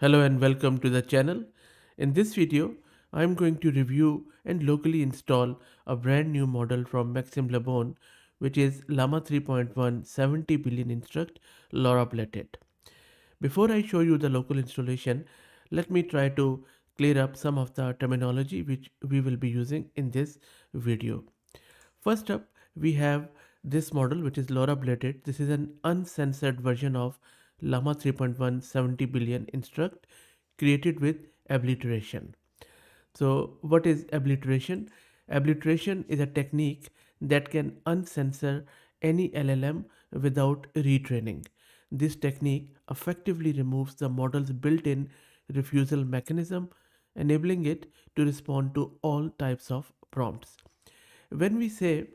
Hello and welcome to the channel. In this video, I'm going to review and locally install a brand new model from Maxime Labonne, which is Llama 3.1 70 billion instruct Lorablated. Before I show you the local installation, let me try to clear up some of the terminology which we will be using in this video. First up, we have this model which is Lorablated. This is an uncensored version of Llama 3.1 70 billion instruct created with abliteration. So what is abliteration? Abliteration is a technique that can uncensor any LLM without retraining. This technique effectively removes the model's built-in refusal mechanism, enabling it to respond to all types of prompts. When we say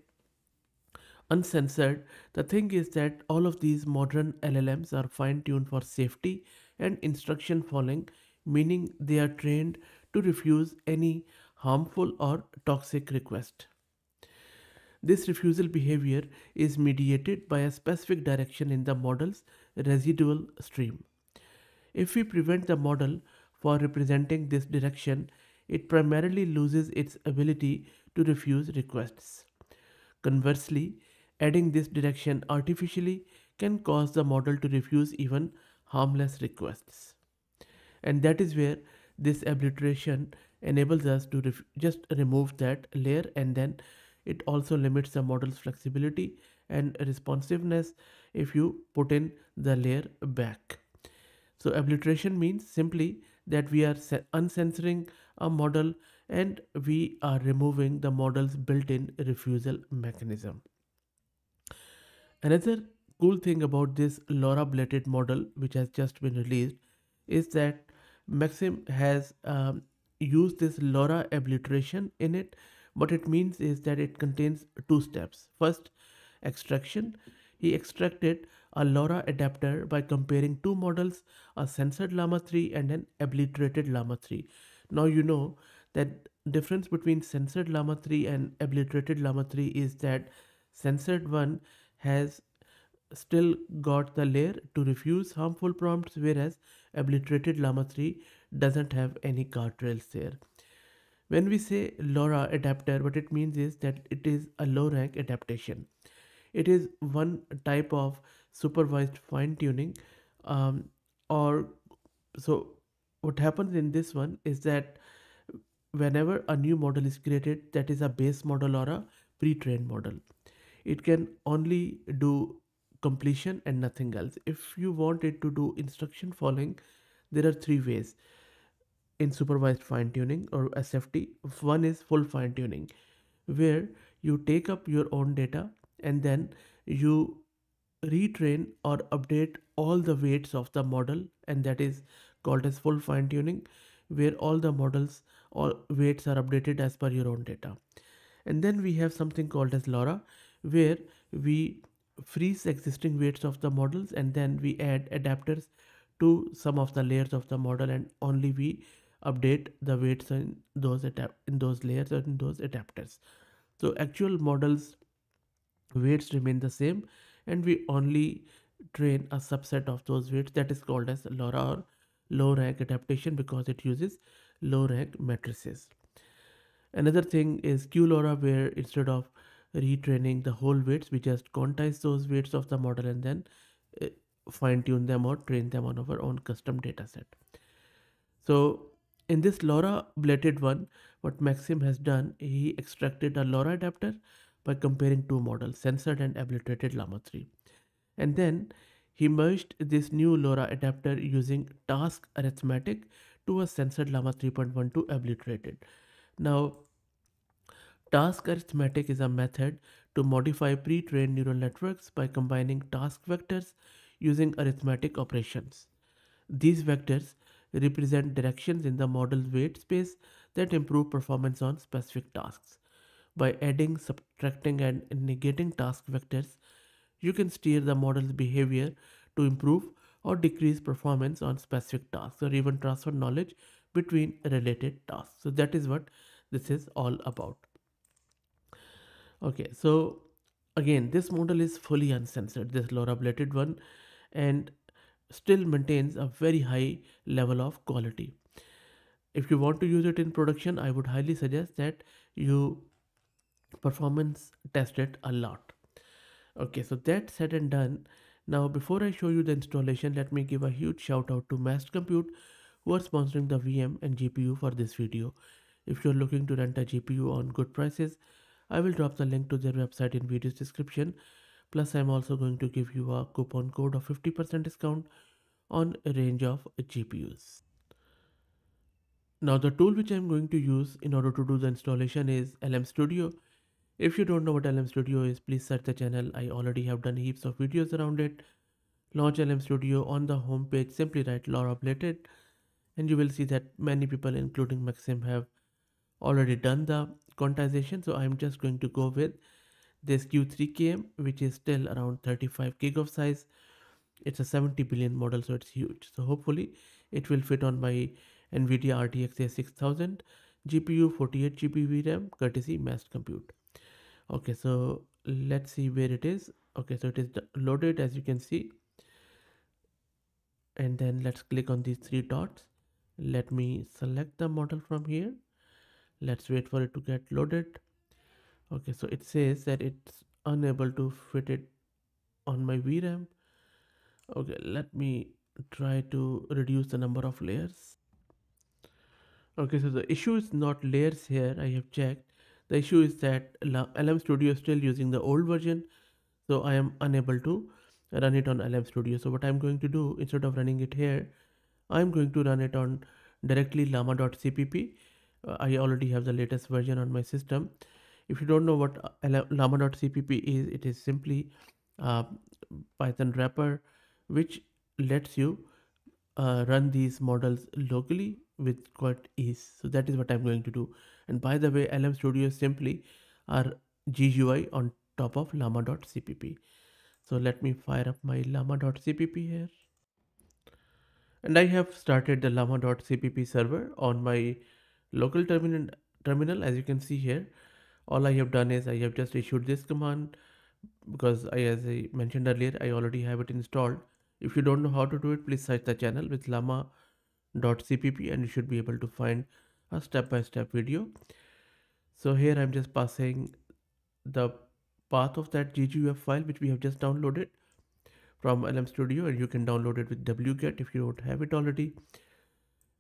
uncensored, the thing is that all of these modern LLMs are fine tuned for safety and instruction following, meaning they are trained to refuse any harmful or toxic request. This refusal behavior is mediated by a specific direction in the model's residual stream. If we prevent the model for representing this direction, it primarily loses its ability to refuse requests. Conversely, Adding this direction artificially can cause the model to refuse even harmless requests. And that is where this abliteration enables us to just remove that layer and then it also limits the model's flexibility and responsiveness if you put in the layer back. So abliteration means simply that we are uncensoring a model and we are removing the model's built-in refusal mechanism. Another cool thing about this Lorablated model, which has just been released, is that Maxime has um, used this LoRa abliteration in it. What it means is that it contains two steps. First, extraction. He extracted a LoRa adapter by comparing two models, a censored Llama 3 and an abliterated Llama 3. Now you know that difference between censored Llama 3 and abliterated Llama 3 is that censored one has still got the layer to refuse harmful prompts whereas abliterated llama 3 doesn't have any guardrails there. When we say LoRa adapter what it means is that it is a low rank adaptation. It is one type of supervised fine tuning um, or so what happens in this one is that whenever a new model is created that is a base model or a pre-trained model it can only do completion and nothing else. If you want it to do instruction following there are three ways in supervised fine tuning or SFT one is full fine tuning where you take up your own data and then you retrain or update all the weights of the model and that is called as full fine tuning where all the models or weights are updated as per your own data. And then we have something called as LoRa where we freeze existing weights of the models and then we add adapters to some of the layers of the model and only we update the weights in those in those layers or in those adapters. So actual models weights remain the same and we only train a subset of those weights that is called as LoRa or low rank adaptation because it uses low rank matrices. Another thing is QLoRa where instead of retraining the whole weights. We just quantize those weights of the model and then uh, fine tune them or train them on our own custom data set so in this LoRa blatted one what Maxime has done he extracted a LoRa adapter by comparing two models censored and abliterated llama 3 and then he merged this new LoRa adapter using task arithmetic to a censored llama 3.12 abliterated now Task arithmetic is a method to modify pre-trained neural networks by combining task vectors using arithmetic operations. These vectors represent directions in the model's weight space that improve performance on specific tasks. By adding, subtracting, and negating task vectors, you can steer the model's behavior to improve or decrease performance on specific tasks or even transfer knowledge between related tasks. So that is what this is all about okay so again this model is fully uncensored this Lorablated one and still maintains a very high level of quality. If you want to use it in production i would highly suggest that you performance test it a lot. Okay so that's said and done. Now before i show you the installation let me give a huge shout out to Massed Compute who are sponsoring the vm and gpu for this video. If you're looking to rent a gpu on good prices i will drop the link to their website in video's description plus i'm also going to give you a coupon code of 50% discount on a range of gpus now the tool which I'm going to use in order to do the installation is LM Studio. If you don't know what LM Studio is, please search the channel. I already have done heaps of videos around it. Launch LM Studio on the home page, simply write Lorablated and you will see that many people including Maxime have already done the quantization. So I'm just going to go with this Q3KM which is still around 35 gig of size. It's a 70 billion model so it's huge. So hopefully it will fit on my NVIDIA RTX A6000 GPU 48 GB VRAM courtesy Massed Compute. Okay, so let's see where it is. Okay, so it is loaded as you can see. And then let's click on these three dots. Let me select the model from here. Let's wait for it to get loaded. Okay, so it says that it's unable to fit it on my VRAM. Okay, let me try to reduce the number of layers okay so the issue is not layers here i have checked the issue is that lm studio is still using the old version so i am unable to run it on lm studio so what i'm going to do instead of running it here i'm going to run it on directly llama.cpp i already have the latest version on my system if you don't know what llama.cpp is it is simply a python wrapper which lets you uh, run these models locally with quite ease. So that is what I'm going to do. And by the way, LM Studio simply are GUI on top of llama.cpp. So let me fire up my llama.cpp here. And I have started the llama.cpp server on my local terminal, terminal as you can see here. All I have done is I have just issued this command because I, as I mentioned earlier, I already have it installed. If you don't know how to do it, please search the channel with llama .cpp and you should be able to find a step-by-step -step video. So here I'm just passing the path of that gguf file which we have just downloaded from LM Studio and you can download it with wget if you don't have it already.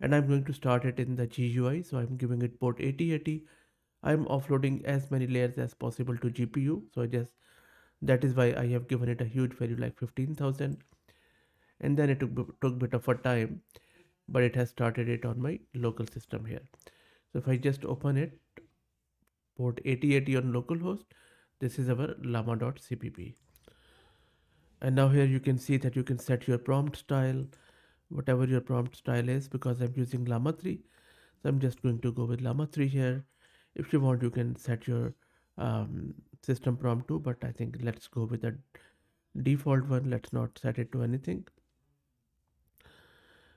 And I'm going to start it in the GUI. So I'm giving it port 8080. I'm offloading as many layers as possible to GPU. So I just, that is why I have given it a huge value like 15,000. And then it took, took bit of a time but it has started it on my local system here. So if I just open it, port 8080 on localhost, this is our llama.cpp. And now here you can see that you can set your prompt style, whatever your prompt style is, because I'm using Llama 3. So I'm just going to go with Llama 3 here. If you want, you can set your um, system prompt too, but I think let's go with the default one. Let's not set it to anything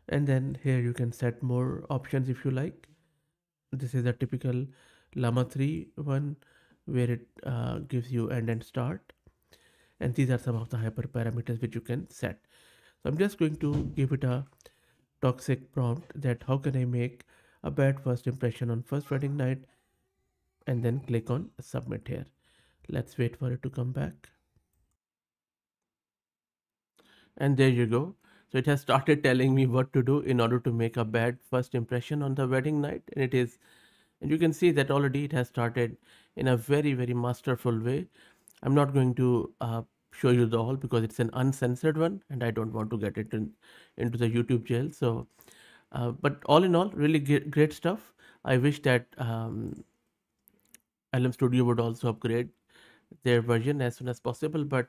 and then here you can set more options if you like this is a typical llama 3 one where it uh, gives you end and start and these are some of the hyper parameters which you can set so i'm just going to give it a toxic prompt that how can i make a bad first impression on first wedding night and then click on submit here let's wait for it to come back and there you go so it has started telling me what to do in order to make a bad first impression on the wedding night. And it is, and you can see that already it has started in a very, very masterful way. I'm not going to uh, show you the all because it's an uncensored one and I don't want to get it in, into the YouTube jail. So, uh, but all in all, really great, stuff. I wish that um, LM Studio would also upgrade their version as soon as possible, but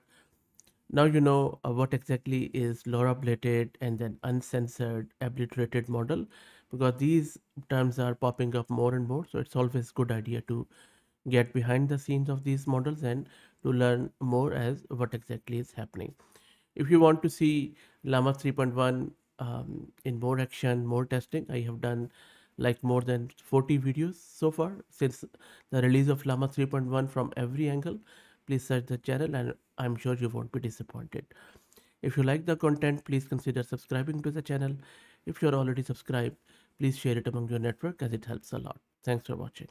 now you know uh, what exactly is Lorablated and then uncensored abliterated model because these terms are popping up more and more. So it's always good idea to get behind the scenes of these models and to learn more as what exactly is happening. If you want to see Llama 3.1 um, in more action, more testing, I have done like more than 40 videos so far since the release of Llama 3.1 from every angle please search the channel and I'm sure you won't be disappointed. If you like the content, please consider subscribing to the channel. If you're already subscribed, please share it among your network as it helps a lot. Thanks for watching.